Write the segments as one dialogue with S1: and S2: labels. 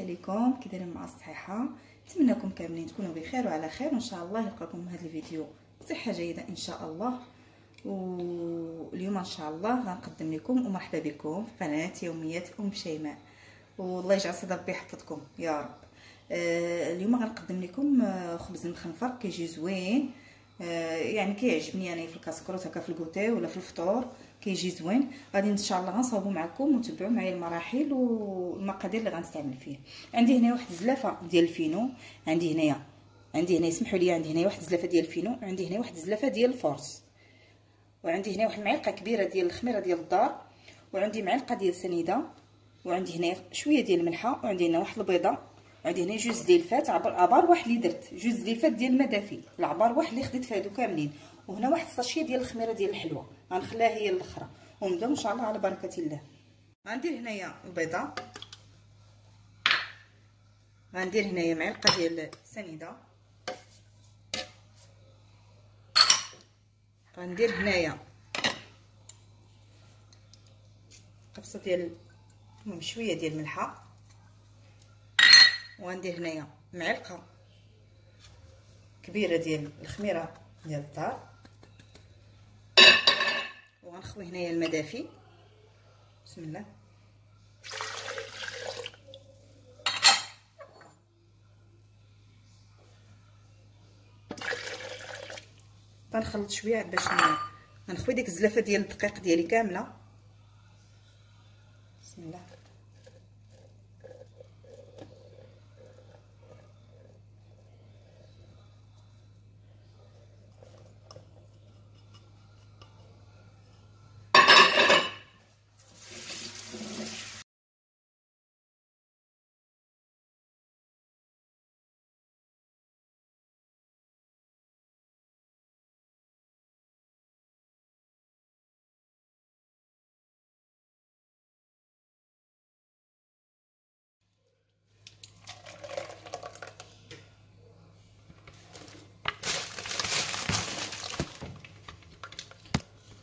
S1: عليكم كي دايرين مع الصحيحة. نتمنىكم كاملين تكونوا بخير وعلى خير. وإن شاء الله يلقاكم هذا الفيديو بصحة جيدة إن شاء الله. واليوم إن شاء الله غنقدم لكم ومرحبا بكم في قناة يوميات أم شيماء. والله يجعل صدر ربي يحفظكم يا رب. آه اليوم غنقدم لكم خبز مخنفر كيجي زوين. آه يعني كيعجبني يعني في الكاسكروت هكا في ال goûter ولا في الفطور. كيجي زوين. غادي إن شاء الله غنصاوبو معكم وتبعوا معايا المراحل والمقادير اللي غنستعمل فيه. عندي هنا واحد الزلافة ديال الفينو. عندي هنايا عندي هنا يسمحوا لي عندي هنا واحد الزلافة ديال الفينو. وعندي هنا واحد الزلافة ديال ال force. وعندي هنا واحد المعلقه كبيرة ديال الخميرة ديال الدار. وعندي معلقة ديال سنيدة. وعندي هنا شوية ديال الملحة. وعندي هنا واحد البيضة. وعندي هنا جوج ديال الفات. عبار واحد اللي درت جوج ديال الفات ديال الما دافي العبار واحد اللي خديت فهادو كاملين. وهنا واحد ال sachet ديال الخميرة ديال الحلوة. غنخليها هي الأخرى. ونبداو إن شاء الله على بركة الله. غندير هنايا البيضة. غندير هنايا معلقة ديال السنيده غندير هنايا قبصه ديال شوية ديال الملحه وغندير هنايا معلقة كبيرة ديال الخميرة. ديال الدار وغنخوي هنايا المدافي. بسم الله. غنخلط شوية باش غنخوي ديك الزلافة ديال الدقيق ديالي كاملة. بسم الله.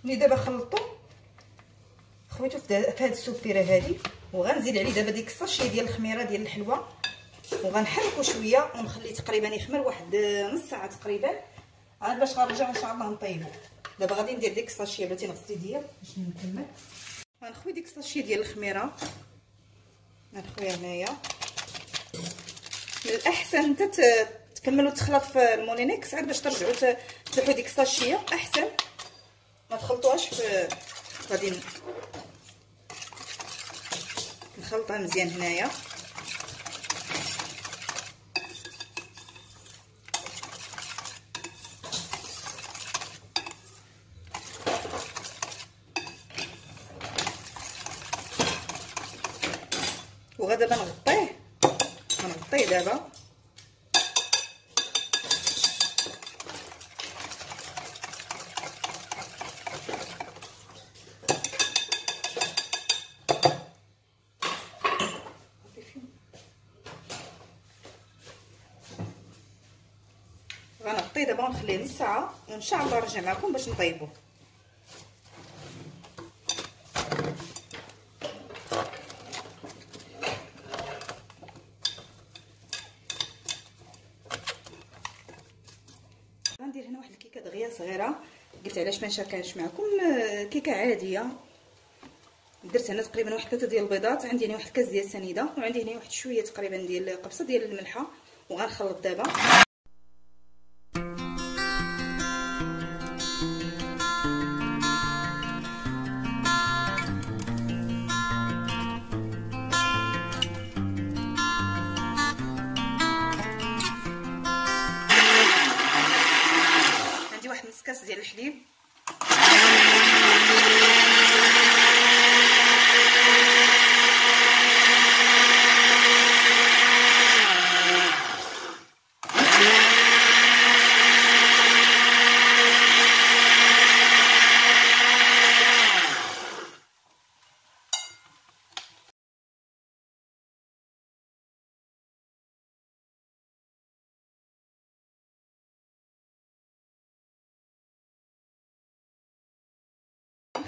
S1: ملي دابا خلطته خويتو في هاد السوبيرة هادي وغنزيد عليه دابا ديك ال sachet ديال الخميرة ديال الحلوة وغنحركو شوية ونخليه تقريبا يخمر واحد نص ساعة تقريبا. عاد باش غنرجع إن شاء الله نطيبو. دابا غادي ندير ديك ال sachet بلاتي نغسل يديا باش نكمل. غنخوي ديك ال sachet ديال الخميرة. غنخويها هنايا. الأحسن حتى تكملوا تخلط في ال Moulinex عاد باش ترجعوا تلوحوا ديك الساشيه أحسن. تخلطوهاش في غادي نخلطها مزيان هنايا. وغادي دابا نغطيه غنغطيه دابا غنغطيه دابا ونخليه نص ساعه وان شاء الله نرجع معكم باش نطيبوه غندير هنا واحد الكيكة دغيا صغيرة. قلت علاش ما نشاركهاش معكم. كيكة عادية. درت هنا تقريبا واحد ثلاثة ديال البيضات. عندي هنا واحد كاس ديال السنيده وعندي هنا واحد شوية تقريبا ديال قبصة ديال الملحة. وغنخلط دابا.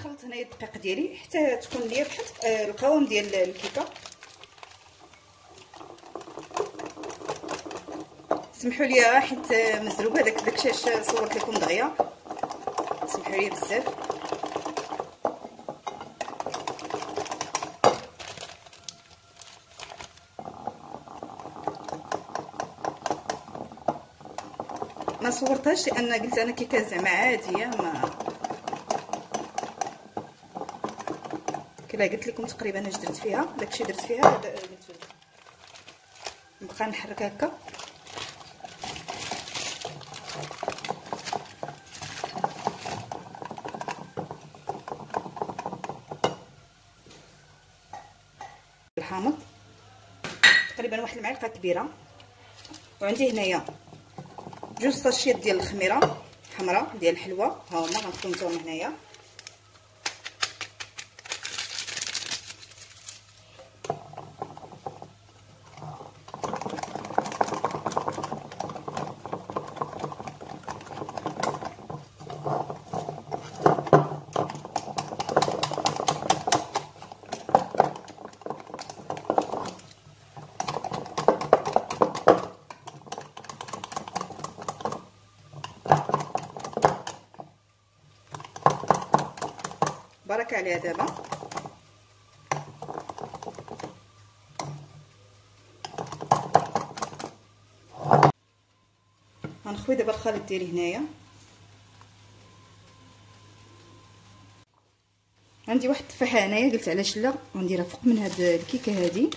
S1: خلط هنايا الدقيق ديالي حتى تكون ليا بحال آه، القوام ديال الكيكة. سمحوا لي حيت آه، مزروب هذاك الدكشاش صورت لكم دغيا. سمحوا لي بزاف. ما صورتهاش لأن قلت أنا كيكة زعما عادية ما كما قلت لكم تقريبا اش درت فيها داكشي درت فيها نبقى نحرك هكا. الحامض. تقريبا واحد المعلقة كبيرة. وعندي هنايا جوج ساشيات ديال الخميرة حمراء ديال الحلوه ها هما غنحطهم هنايا. بركه عليها دابا. غنخوي دابا الخليط ديالي هنايا. عندي واحد التفاحة هنايا قلت علاش لا؟ ونديرها فوق من هاد الكيكة هادي.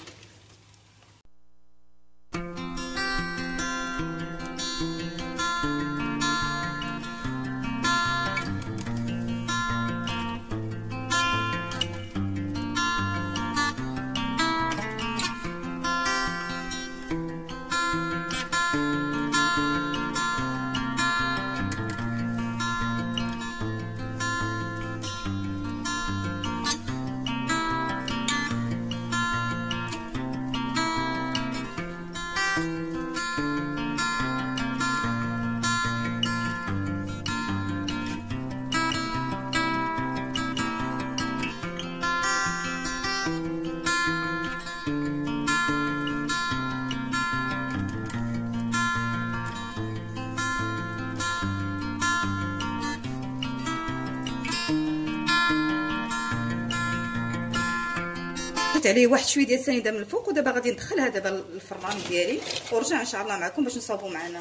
S1: حطيت عليه واحد شوية ديال السنيده من الفوق ودابا غادي ندخلها دابا الفران ديالي. ونرجع إن شاء الله معكم باش نصاوبوا معنا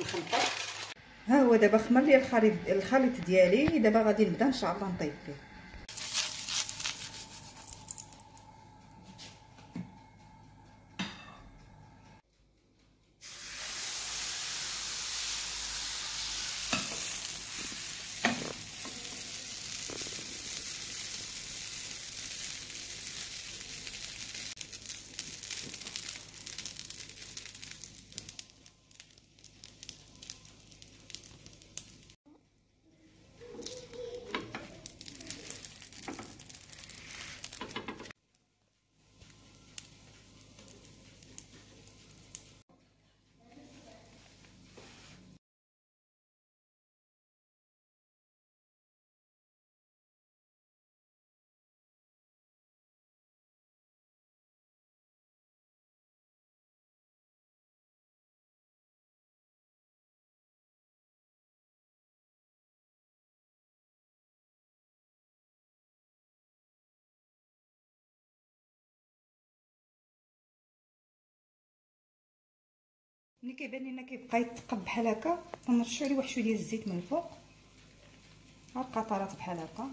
S1: الخلطة. ها هو دابا خمر لي الخليط الخليط ديالي. دابا غادي نبدأ إن شاء الله نطيب فيه. ملي كيبان لنا كيبقى يتقب بحال هكا كنرشوا عليه واحد شوية ديال الزيت من الفوق. ها القطرات بحال هكا.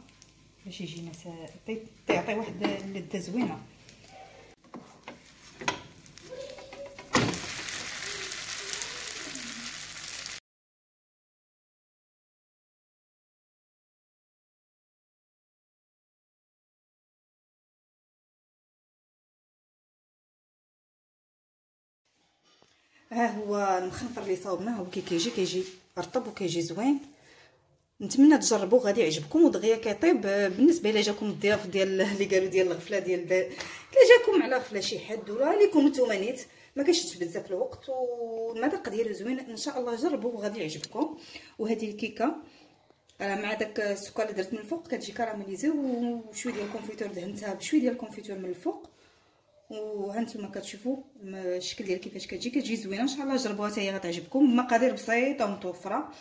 S1: باش يجينا تيعطي واحد اللذه زوينة. ها هو المخنفر اللي صاوبناه هو كي كيجي كيجي رطب وكيجي زوين. نتمنى تجربوا غادي يعجبكم. ودغيا كيطيب بالنسبة إلى جاكم الضياف ديال اللي قالوا ديال الغفلة ديال إلا جاكم على غفلة شي حد ولا ليكم نتوما نيت ما كيشدش بزاف الوقت والمذاق ديالو زوين. إن شاء الله جربوا وغادي يعجبكم. وهذه الكيكة مع داك السكر اللي درت من الفوق كتجي caramélisée وشوية ديال ال confiture دهنتها بشوية ديال ال confiture من الفوق. وهانتوما كتشوفوا الشكل ديال كيفاش كتجي. كتجي زوينة ان شاء الله جربوها حتى هي غتعجبكم. بمقادير بسيطة ومتوفرة.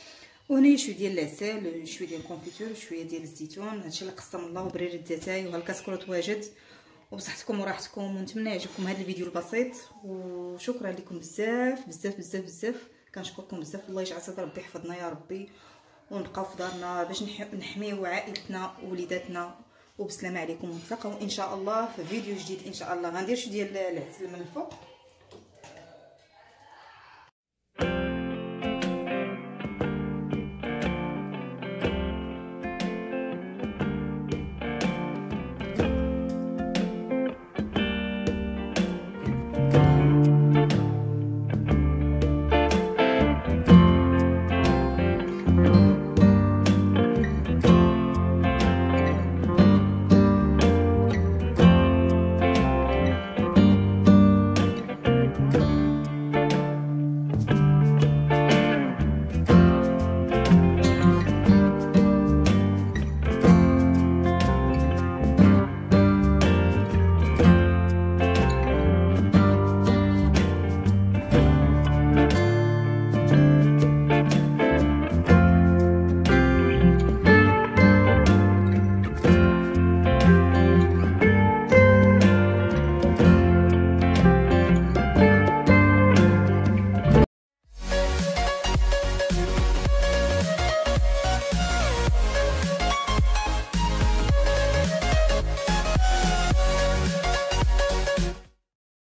S1: وهنايا شوية ديال العسل شوية ديال ال confiture شوية ديال الزيتون. هادشي اللي قسم الله وبراد ديال أتاي وهالكاسكروت واجد. وبصحتكم وراحتكم ونتمنى يعجبكم هذا الفيديو البسيط. وشكرا لكم بزاف بزاف بزاف بزاف. كنشكركم بزاف. الله يجعل صدر ربي يحفظنا يا ربي ونبقاو في دارنا باش نحميو عائلتنا ووليداتنا وبسلامه عليكم ونتلاقاو إن شاء الله في فيديو جديد إن شاء الله. غندير شوية ديال العسل من الفوق.